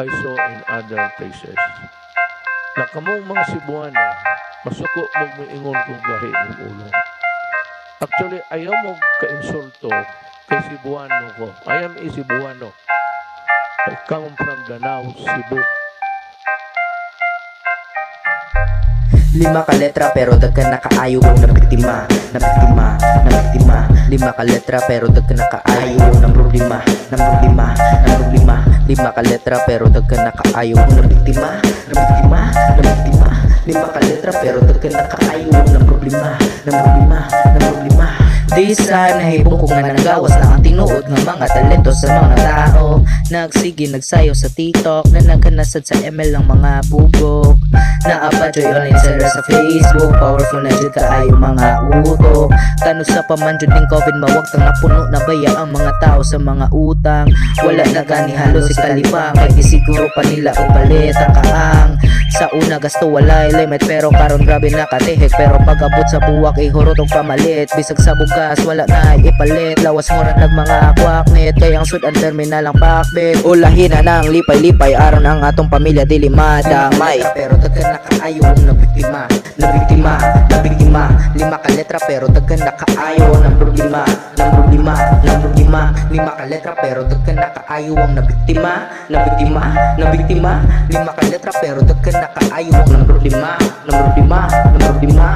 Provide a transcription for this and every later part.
I saw in other places. Na kamong mga Cebuano, masuko mo moingon kung gahi ng ulo. Actually, ayaw mo ka-insulto kay Cebuano ko. I am a Cebuano. I come from Danao, Cebu. Lima ka letra pero dagkan nakaayo na biktima Na biktima, na biktima Lima ka letra pero dagkan nakaayo ng problema ng problema, ng problema Lima ka letra pero dagkan nakaayo na biktima. Na biktima, na biktima. Lima ka letra pero dagkan nakaayo ng problema. Ng problema, ng problema This time nahibong ko nga nanggawas na ang tinuod ng mga talento sa mga tao. Nagsige nagsayo sa TikTok na nagkanasad sa ML ng mga bubok Naapadyoy online seller sa Facebook Powerful na dyan kaayo mga uto. Kano sa pamanjod ng COVID mawag tang napuno na baya ang mga tao sa mga utang. Wala na gani halos si kalibang Kaya siguro pa nila upalit ang kaang Sa una gasto walay limit. Pero karon grabe nakatihik Pero pag abot sa buwak ihurot og pamalit. Bisag sa bugas wala na ipalit. Lawas mo rin nag mga kwaknit. Kaya ang sud ang terminal ang pakbit Ulahin na ng lipay-lipay. Aron ang atong pamilya dilimada May pero dagkan nakaayo na biktima Na biktima, na biktima Lima ka letra pero dagkan nakaayo ng problema. Ng problema, ng problema. Lima ka letra pero ang na biktima Na biktima, na biktima Lima ka letra pero dagkan nakaayo ng problema. Ng problema, ng problema.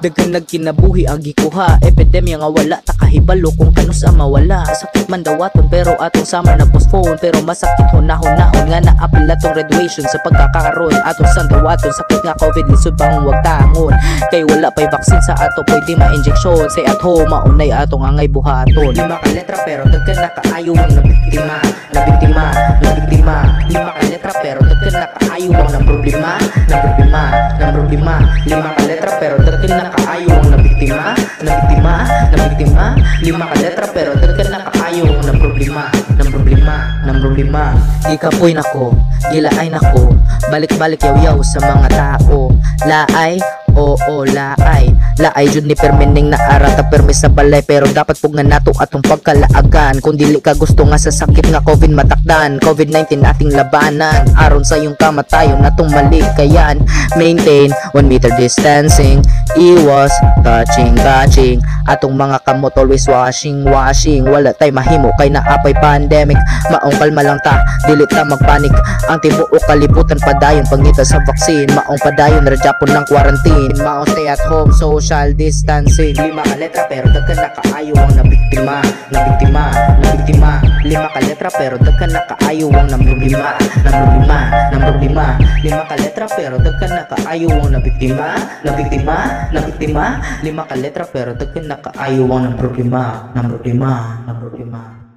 Daghan nagkinabuhi ang gikuha Epidemya nga wala takahibalo kung kanus ang mawala. Sakit man dawaton pero atong summer na postpone. Pero masakit hunahon-nahon nga naapil atong graduation Sa pagkakaroon. Atong sandawaton Sakit nga COVID lisod pang huwag tangon. Kay wala pa'y vaksin sa ato pwede ma-injection. Say at home maunay atong angay buhaton. Lima ka letra pero dagkan nakaayo ang nabiktima. Nabiktima, nabiktima. Lima ka letra pero dagkan nakaayo ang ng problema ng problema, ng problema Lima ka letra pero dagkan nakaayo ang nabiktima Nabiktima, nabiktima Lima ka letra pero dagkan nakaayo ang ng problema ng problema, ng problema. Gikapoy nako, gilaay nako. Balik-balik yaw-yaw sa mga tao. Laay, oo laay Laay jud ni permining na arata permi sa balay Pero dapat pug nga nato atong pagkalaagan. Kung dili ka gusto nga sa sakit nga COVID matakdan. COVID-19 ating labanan. Aron sa iyong kamatayon natong malikayan. Maintain 1 meter distancing. Iwas, touching, touching. Atong mga kamot always washing, washing. Wala tay mahimo kay naapay pandemic. Maong kalma lang ta, dili ta magpanik. Ang tibuok kalibutan padayon pangita sa vaccine. Maong padayon radyapon ng quarantine. Maong stay at home, social distancing. Lima ka letra pero dagkan nakaayo ang nabiktima. Nabiktima, nabiktima. Lima ka letra pero dagkan nakaayo ang namlulima Namlulima, namlulima Lima ka letra pero dagkan nakaayo ang nabiktima. Nabiktima, nabiktima. Lima ka letra pero dagkan nakaayo ang namlulima Namlulima, namlulima